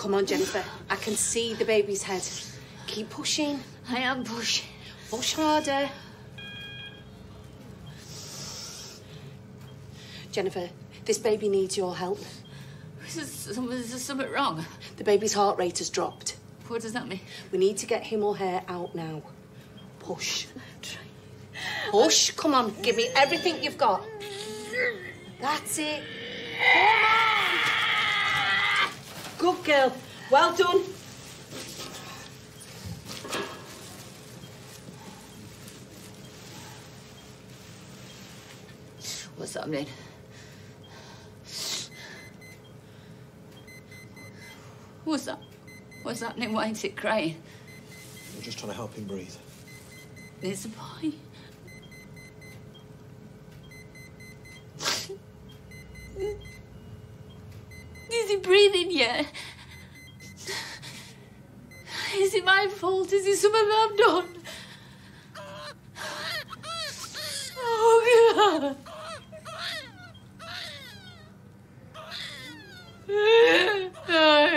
Come on, Jennifer. I can see the baby's head. Keep pushing. I am pushing. Push harder. Jennifer, this baby needs your help. Is there, is there something wrong? The baby's heart rate has dropped. What does that mean? We need to get him or her out now. Push. Push. Come on, give me everything you've got. That's it. Come on. Good girl. Well done. What's happening? What's that? What's happening? Why is it crying? We're just trying to help him breathe. There's a boy. He breathing yet? Is it my fault? Is it something I've done? Oh, God.